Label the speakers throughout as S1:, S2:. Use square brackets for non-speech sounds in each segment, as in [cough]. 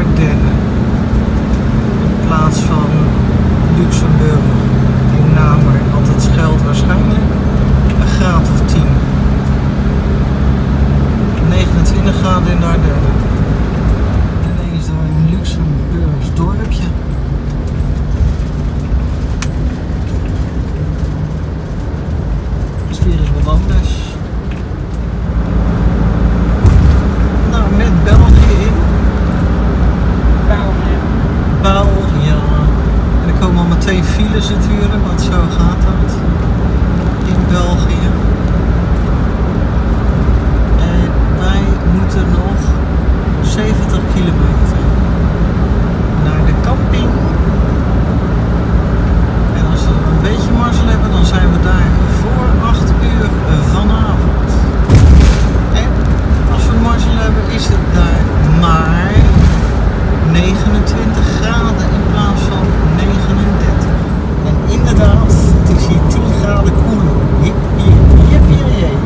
S1: In plaats van Luxemburg. Die naam altijd schuilt waarschijnlijk een graad of 10. 29 graden in de Ardennen. En ineens daar een Luxemburgs dorpje. hier is weer eens wat anders. Meteen files natuurlijk, want zo gaat dat. In België. En wij moeten nog 70 kilometer naar de camping. En als we een beetje mazzel hebben, dan zijn we daar voor 8 uur vanavond. En als we mazzel hebben, is het daar maar 29 graden in plaats van 39. En inderdaad, het is hier 10 graden koeler. Hip, hip, hip, hip, hip.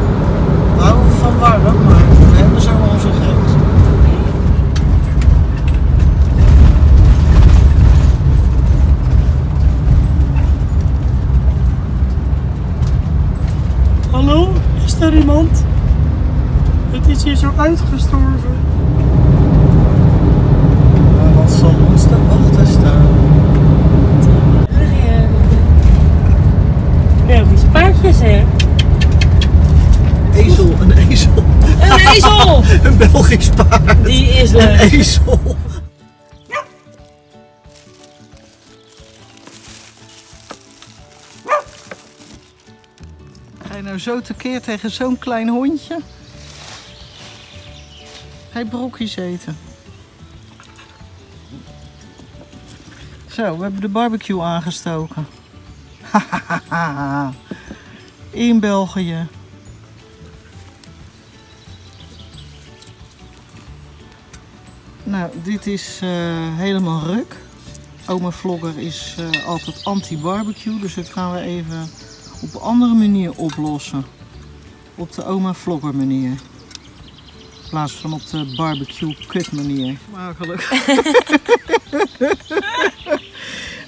S1: We houden van warm, maar we hebben zo onze grens.
S2: Hallo, is er iemand? Het is hier zo uitgestorven.
S1: Maar wat zal ons te wachten staan?
S2: Belgische paardjes, hè?
S1: Ezel, een ezel. Een ezel! [laughs] Een Belgisch paard. Die is Een ezel. Nou zo tekeer tegen zo'n klein hondje? Hij brokjes eten. Zo, we hebben de barbecue aangestoken. [laughs] In België. Nou, dit is eh, helemaal ruk. Oma Vlogger is eh, altijd anti-barbecue, dus dat gaan we even op een andere manier oplossen. Op de oma Vlogger manier. In plaats van op de barbecue kut manier. Makkelijk. [laughs]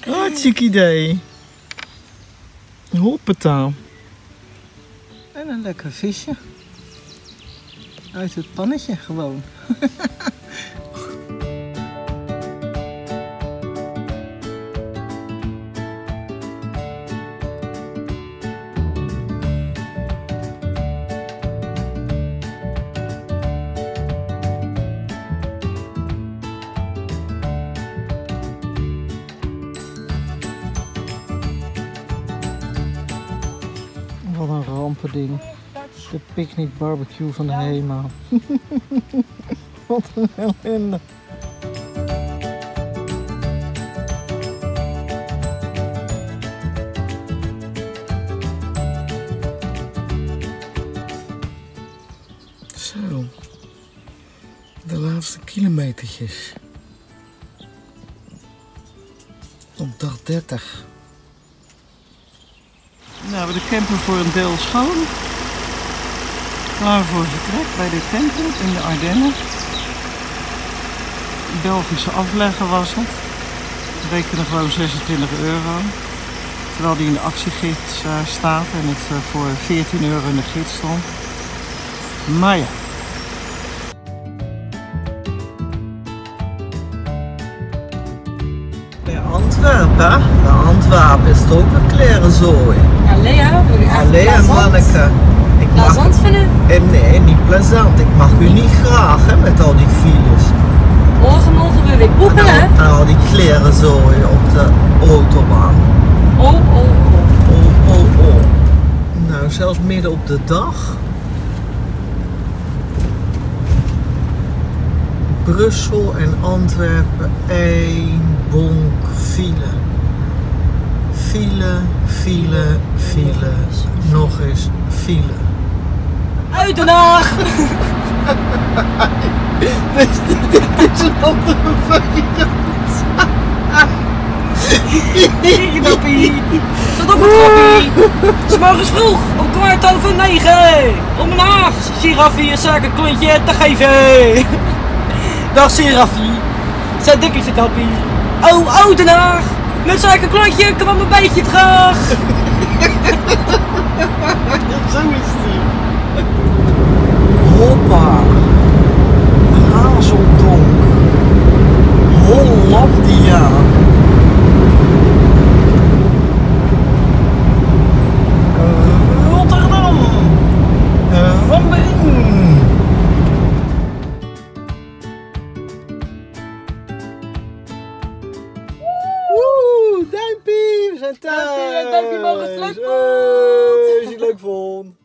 S1: Hartstikke idee. Hoppata. En een lekker visje. Uit het pannetje gewoon. [laughs] Rampending. De picknick barbecue van de HEMA. [laughs] Wat een ellende. Zo. De laatste kilometertjes. Op dag 30. Nou, we de camper voor een deel schoon. Klaar voor vertrek bij de camping in de Ardennen. Belgische aflegger was het. Rekenen gewoon 26 euro. Terwijl die in de actiegids eh, staat en het eh, voor 14 euro in de gids stond. Maar ja. Antwerpen, hè? Antwerpen is toch een klerenzooi.
S2: Allee, ja. Alleen manneke.
S1: Ik mag, Plezant
S2: vinden.
S1: eh, nee, niet plezant. Ik mag u niet graag hè, met al die files.
S2: Morgen mogen we weer boeken, hè?
S1: En al die kleren zo op de autobaan.
S2: Oh, oh, oh.
S1: Oh, oh, oh. Nou, zelfs midden op de dag. Brussel en Antwerpen, file. File, file, file, nog eens file.
S2: Uit Den Haag! [laughs]
S1: Dit, dit is een andere variant. Knappie!
S2: Zat op het trappie! Morgens vroeg, om kwart over negen! Om een Haag, Siraffie een suikerklontje te geven! Dag Siraffie, zijn dikke knappie! Oh, oh, Met Haag! een klantje, klontje kwam een beetje terug! [laughs]
S1: zo is die. Hoppa! Hazeldonk! Hollandia! zijn thuis. Dank je, wel, leuk vond. Als je het leuk vond.